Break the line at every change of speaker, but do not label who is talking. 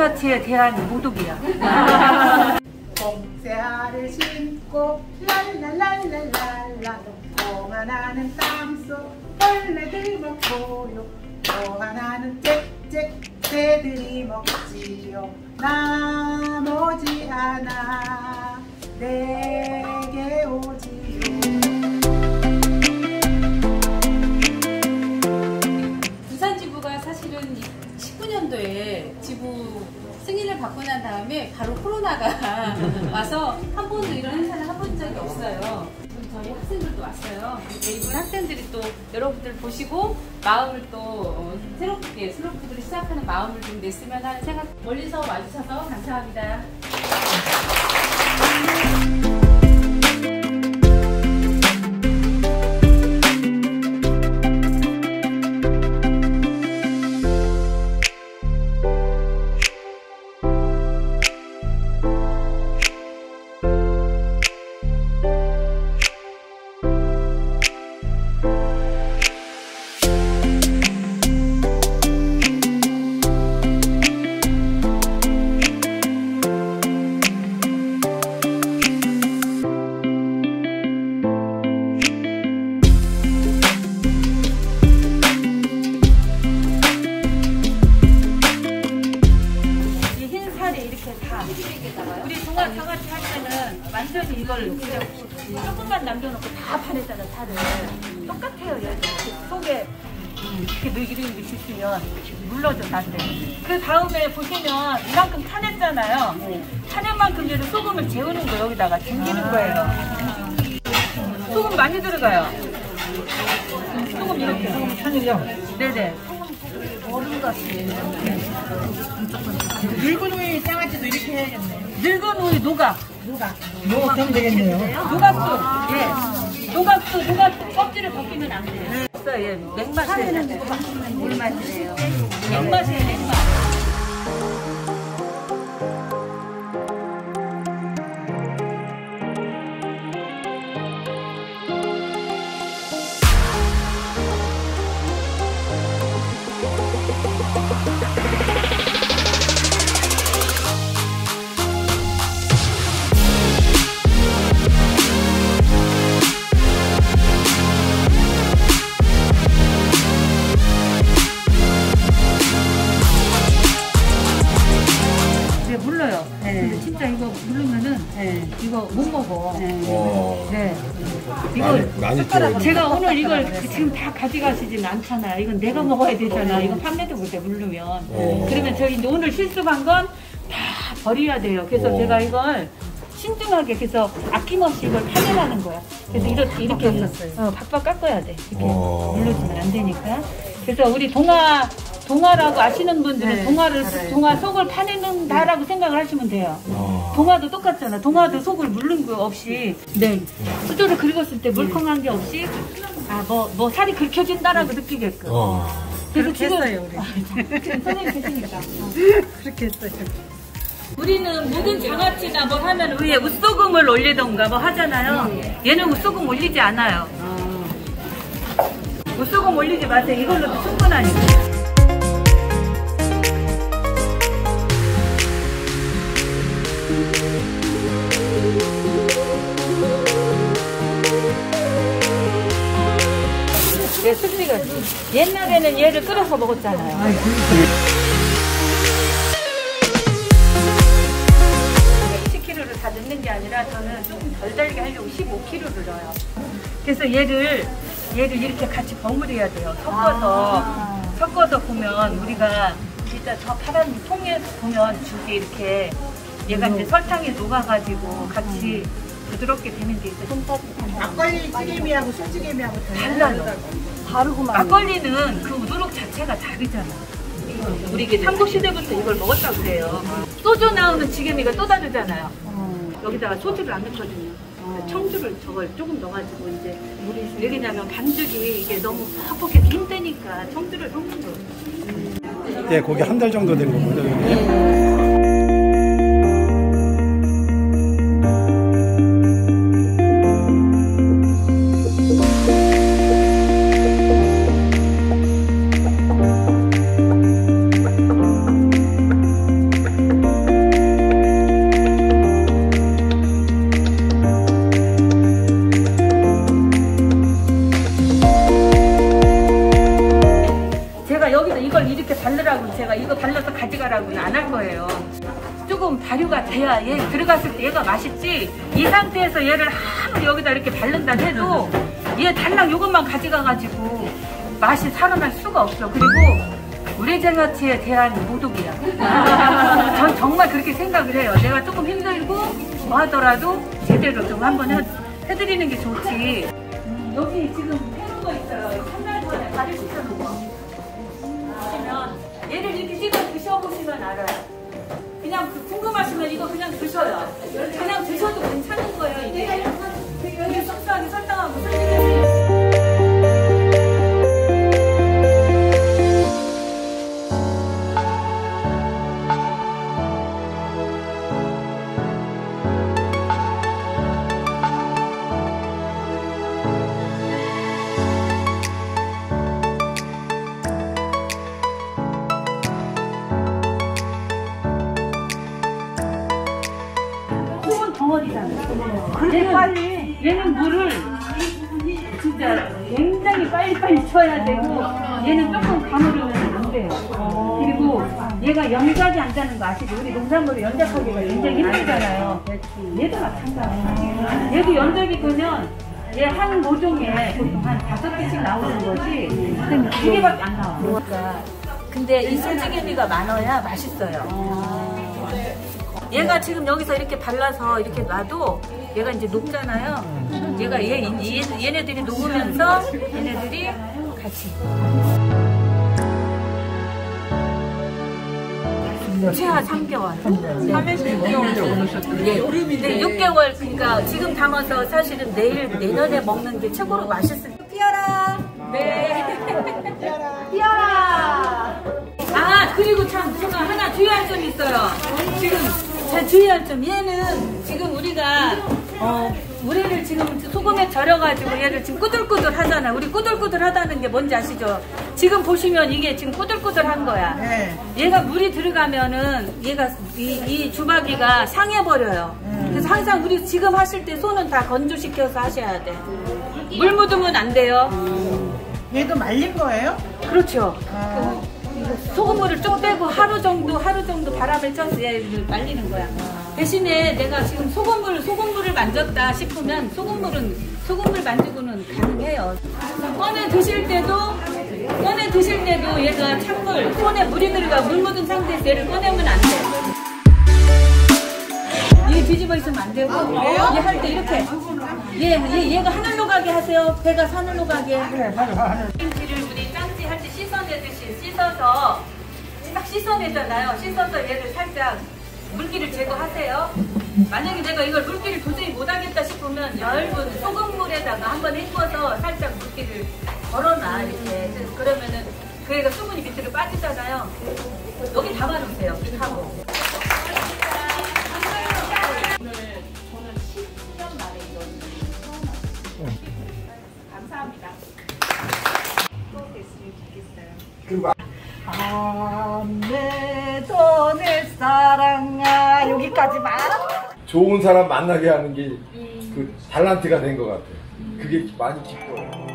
잔치마치에 대한 모독이야.
봉새알을 신고 랄랄랄랄랄라 또 하나는 땅속 벌레들 먹고요. 또 하나는 짹짹 새들이 먹지요. 나머지 하나 내게 오지요.
부산 지부가 사실은 19년도에 지부 승인을 받고 난 다음에 바로 코로나가 와서 한 번도 이런 행사를 해본 적이 없어요. 저희 학생들도 왔어요. 이번 학생들이 또 여러분들 보시고 마음을 또 어, 새롭게 슬로프들이 시작하는 마음을 좀 냈으면 하는 생각 멀리서 와주셔서 감사합니다.
조금만 남겨놓고 다 파냈잖아, 살을. 똑같아요, 얘도. 속에 이렇게 넣기름이 있으면 물러져, 나한테. 그 다음에 보시면 이만큼 파냈잖아요. 파낸 만큼 얘를 소금을 재우는 거 여기다가 잠기는 거예요. 소금 많이 들어가요. 소금 이렇게. 소금 천일요? 네네.
늙은 후에 장아찌도 이렇게 해야겠네
늙은 우유 노각.
먹으면 되겠네요
노각도, 예. 노각도, 노각도 껍질을 벗기면 안 돼요. 예. 맥맛이에요. 맥맛이에요. 맥맛이에요, 맥맛. 진짜 이거 물르면은 이거 못 먹어.
어,
네. 이걸
많이, 많이 또
제가 오늘 이걸 지금 다 가져가시진 않잖아요. 이건 내가 먹어야 되잖아. 이거 판매도 못해 물르면.
어.
그러면 저희 이제 오늘 실습한 건 다 버려야 돼요. 그래서
어.
제가 이걸 신중하게 그래서 아낌없이 이걸 판매하는 거야. 그래서 이렇게 이렇게 어, 박박 깎아야 돼. 이렇게
어.
물르지면 안 되니까. 그래서 우리 동화 동화라고 아시는 분들은 동화를 동화 속을 파내는다라고 생각을 하시면 돼요.
어.
동화도 똑같잖아. 동화도 속을 물른 거 없이 네 수조를 긁었을 때 물컹한 게 없이 아뭐뭐 살이 긁혀진다라고 느끼게끔.
어.
그래서 지금
했어요, 우리.
지금 선생님 계시니까.
그렇게 했어요
우리는 모든 장아찌나 뭐 하면 위에 웃소금을 올리던가 뭐 하잖아요. 얘는 웃소금 올리지 않아요. 웃소금 올리지 마세요. 이걸로도 충분하니까. 네, 수지가 옛날에는 얘를 끓여서 먹었잖아요. 10kg를 다 넣는 게 아니라 저는 조금 덜 달게 하려고 15kg를 넣어요. 그래서 얘를 얘를 이렇게 같이 버무려야 돼요. 섞어서 섞어서 보면 우리가 진짜 저 파란 통에 보면 죽이 이렇게 얘가 이제 설탕에 녹아가지고 같이 부드럽게 되는 게 있어요.
막걸리 찌개미하고 술찌개미하고
달라요. 다르구만. 막걸리는 그 누룩 자체가 다르잖아. 우리 이게 삼국시대부터 이걸 먹었다고 그래요. 소주 나오는 지게미가 또 다르잖아요. 여기다가 소주를 안 넣거든요. 청주를 저걸 조금 넣어가지고 이제 물이 왜 그러냐면 반죽이 이게 너무 퍽퍽해서 힘드니까 청주를 섞는 거예요.
예, 거기 한 달 정도 된 거거든요.
맛있지 이 상태에서 얘를 아무리 여기다 이렇게 바른다 해도 얘 달랑 요것만 가져가가지고 맛이 살아날 수가 없어. 그리고 우리 젤라티에 대한 모독이야. 전 정말 그렇게 생각을 해요. 내가 조금 힘들고 뭐 하더라도 제대로 좀 한번 해, 해드리는 게 좋지. 음, 여기 지금 해놓은 거 있어요. 한달 전에 발효 시켜놓은 거. 보시면 얘를 이렇게 찍어 드셔보시면 알아요 그냥 그 궁금하시면 이거 그냥 드셔요. 그냥 드셔도 괜찮은 거예요, 이게. 되게 속상하게 설탕하고 설탕하고. 그렇게 빨리? 얘는 물을 진짜 굉장히 빨리빨리 쳐야 되고 얘는 조금 가물으면 안 돼요. 그리고 얘가 연작이 안 되는 거 아시죠? 우리 농산물을 연작하기가 굉장히 힘들잖아요. 얘도 마찬가지야. 얘도 연작이 되면 얘 한 모종에 보통 한 다섯 개씩 나오는 거지 두 개밖에 안 나와. 근데 이 소지개미가 많아야 맛있어요. 얘가 지금 여기서 이렇게 발라서 이렇게 놔도 얘가 이제 녹잖아요. 얘가 얘, 얘, 얘네들이 녹으면서 얘네들이 같이. 최하 3개월. 3개월. 예. 근데 6개월, 그러니까 지금 담아서 사실은 내일, 내년에 먹는 게 최고로 맛있을 피어라! 네. 피어라! 아, 그리고 참, 제가 하나 주의할 점이 있어요. 지금, 제 주의할 점, 얘는 지금 우리가, 어, 우리를 지금 소금에 절여가지고 얘를 지금 꾸들꾸들 하잖아. 우리 꾸들꾸들 하다는 게 뭔지 아시죠? 지금 보시면 이게 지금 꾸들꾸들 한 거야.
네.
얘가 물이 들어가면은 얘가 이, 이 주마기가 상해버려요. 그래서 항상 우리 지금 하실 때 손은 다 건조시켜서 하셔야 돼. 물 묻으면 안 돼요.
얘도 말린 거예요?
그렇죠.
아,
소금물을 좀 빼고 하루 정도 하루 정도 바람을 쪄서 얘를 말리는 거야. 대신에 내가 지금 소금물 소금물을 만졌다 싶으면 소금물은 소금물 만지고는 가능해요. 꺼내 드실 때도 꺼내 드실 때도 얘가 찬물 손에 물이 들어가 물 묻은 상태에서 얘를 꺼내면 안 돼. 얘 뒤집어 있으면 안 되고 얘 할 때 이렇게 얘, 얘 얘가 하늘로 가게 하세요. 배가 하늘로 가게. 짠지 할때 씻어서 딱 씻어내잖아요. 씻어서 얘를 살짝 물기를 제거하세요. 만약에 내가 이걸 물기를 도저히 못하겠다 싶으면 얇은 소금물에다가 한번 헹궈서 살짝 물기를 걸어놔 이렇게 그러면은 그 애가 수분이 밑으로 빠지잖아요. 여기 담아놓으세요.
사랑아 여기까지만.
좋은 사람 만나게 하는 게그 달란트가 된 것 같아요. 그게 많이 기뻐요.